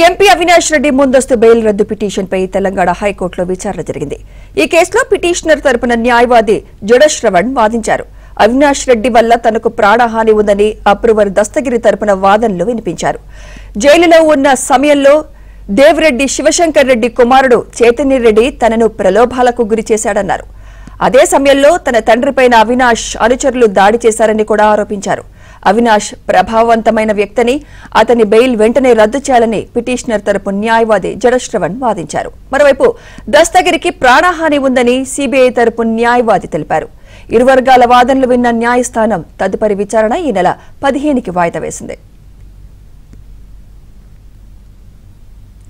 MP Avinash Reddy ముందస్తు bail రద్దు పిటిషన్పై తెలంగాణ హైకోర్టులో విచారణ జరిగింది. ఈ కేసులో పిటిషనర్ తరపున న్యాయవాది జుడశ్రవణ్ వాదించారు. అవినాష్ రెడ్డి వల్ల తనకు ప్రాణహాని ఉందని అప్రూవర్ దస్తగిరి తరపున వాదనలు వినిపించారు. జైలులో ఉన్న సమయంలో దేవిరెడ్డి శివశంకర్ రెడ్డి కుమారుడు చైతన్య రెడ్డి తనను ప్రలోభాలకు గురి చేశాడన్నారు. అదే సమయంలో తన తండ్రిపైన అవినాష్ అనుచరులు దాడి చేశారని కూడా ఆరోపించారు. అవినాష్ ప్రభావవంతమైన వ్యక్తిని అతని బెయిల్ వెంటనే రద్దు చేయాలని పిటిషనర్ తరపు న్యాయవాది జడశ్రవణ్ వాదించారు. మరోవైపు దస్తగిరికి ప్రాణహాని ఉందని సిబిఐ తరపు న్యాయవాది తెలిపారు. ఇరు వర్గాల వాదనలు విన్న న్యాయస్థానం తదుపరి విచారణ ఈ నెల పదిహేనుకి వాయిదా వేసింది.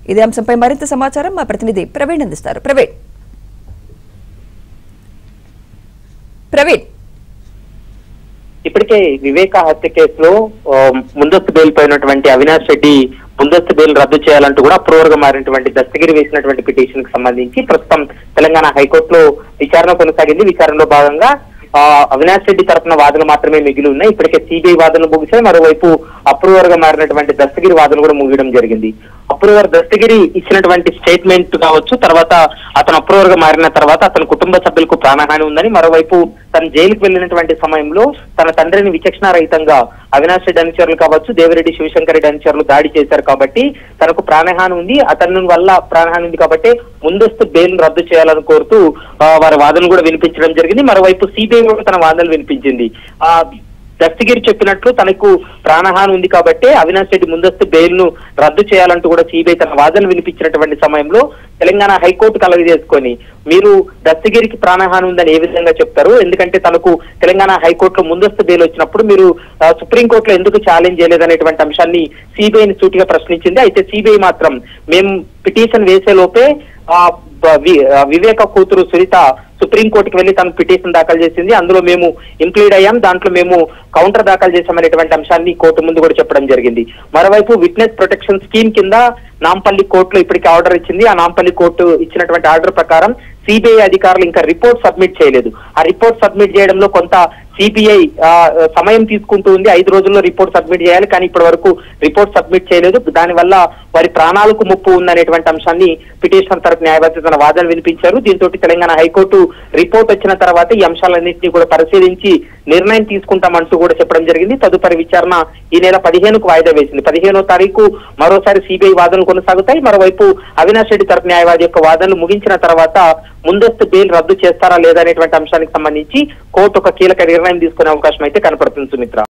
ఇదే అంశంపై మరింత సమాచారం మా ప్రతినిధి ప్రవీణ్ అందిస్తారు. ప్రవీణ్. ప్రవీణ్ ఇప్పటికే వివేక హత్య కేసులో ముందస్తు బెయిల్ పోయినటువంటి అవినాష్ రెడ్డి ముందస్తు బెయిల్ రద్దు చేయాలంటూ కూడా అప్రూవర్ మారినటువంటి దస్తగిరి వేసినటువంటి పిటిషన్కి సంబంధించి ప్రస్తుతం తెలంగాణ హైకోర్టులో విచారణ కొనసాగింది. విచారణలో భాగంగా ఆ, అవినాష్ రెడ్డి తరఫున వాదనలు మాత్రమే మిగిలి ఉన్నాయి. ఇప్పటికే సిబిఐ వాదనలు ముగిశాయి. మరోవైపు అప్రూవర్గా మారినటువంటి దస్తగిరి వాదనలు కూడా ముగియడం జరిగింది. అప్రూవర్ దస్తగిరి ఇచ్చినటువంటి స్టేట్మెంట్ కావచ్చు తర్వాత అతను అప్రూవర్గా మారిన తర్వాత అతని కుటుంబ సభ్యులకు ప్రాణహాని ఉందని మరోవైపు తను జైలుకు వెళ్ళినటువంటి సమయంలో తన తండ్రిని విచక్షణ రహితంగా అవినాష్ రెడ్డి అనుచరులు కావచ్చు దేవిరెడ్డి శివశంకర్ రెడ్డి అనుచరులు దాడి చేశారు కాబట్టి తనకు ప్రాణహాని ఉంది. అతని వల్ల ప్రాణహాని ఉంది కాబట్టి ముందస్తు బెయిల్ రద్దు చేయాలని కోరుతూ వారి వాదనలు కూడా వినిపించడం జరిగింది. మరోవైపు సిబిఐ కూడా తన వాదనలు వినిపించింది. ఆ దస్తగిరి చెప్పినట్లు తనకు ప్రాణహాని ఉంది కాబట్టి అవినాష్ రెడ్డి ముందస్తు బెయిల్ను రద్దు చేయాలంటూ కూడా సిబిఐ తన వాదనలు వినిపించినటువంటి సమయంలో తెలంగాణ హైకోర్టు కలగజేసుకొని మీరు దస్తగిరికి ప్రాణహాని ఉందని ఏ విధంగా చెప్తారు? ఎందుకంటే తనకు తెలంగాణ హైకోర్టులో ముందస్తు బెయిల్ వచ్చినప్పుడు మీరు సుప్రీంకోర్టులో ఎందుకు ఛాలెంజ్ చేయలేదనేటువంటి అంశాన్ని సిబిఐని సూటిగా ప్రశ్నించింది. అయితే సిబిఐ మాత్రం మేము పిటిషన్ వేసే లోపే వివేక కూతురు సునీత సుప్రీంకోర్టుకి వెళ్ళి తను పిటిషన్ దాఖలు చేసింది. అందులో మేము ఇంప్లీడ్ అయ్యాం. దాంట్లో మేము కౌంటర్ దాఖలు చేశామనేటువంటి అంశాన్ని కోర్టు ముందు కూడా చెప్పడం జరిగింది. మరోవైపు విట్నెస్ ప్రొటెక్షన్ స్కీమ్ కింద నాంపల్లి కోర్టులో ఇప్పటికే ఆర్డర్ ఇచ్చింది. ఆ నాంపల్లి కోర్టు ఇచ్చినటువంటి ఆర్డర్ ప్రకారం సిబిఐ అధికారులు ఇంకా రిపోర్ట్ సబ్మిట్ చేయలేదు. ఆ రిపోర్ట్ సబ్మిట్ చేయడంలో కొంత సిబిఐ సమయం తీసుకుంటూ ఉంది. ఐదు రోజుల్లో రిపోర్ట్ సబ్మిట్ చేయాలి కానీ ఇప్పటి వరకు రిపోర్ట్ సబ్మిట్ చేయలేదు. దానివల్ల వారి ప్రాణాలకు ముప్పు ఉందనేటువంటి అంశాన్ని పిటిషన్ తరపు న్యాయవాది తన వాదన వినిపించారు. దీంతో తెలంగాణ హైకోర్టు రిపోర్ట్ వచ్చిన తర్వాత ఈ అంశాలన్నింటినీ కూడా పరిశీలించి నిర్ణయం తీసుకుంటామంటూ కూడా చెప్పడం జరిగింది. తదుపరి విచారణ ఈ నెల పదిహేనుకు వాయిదా వేసింది. పదిహేనో తారీఖు మరోసారి సిబిఐ వాదనలు కొనసాగుతాయి. మరోవైపు అవినాష్ రెడ్డి తరపు న్యాయవాది యొక్క వాదనలు ముగించిన తర్వాత ముందస్తు బెయిల్ రద్దు చేస్తారా లేదా అనేటువంటి అంశానికి సంబంధించి కోర్టు ఒక కీలక నిర్ణయం తీసుకునే అవకాశం అయితే కనపడుతుంది సుమిత్ర.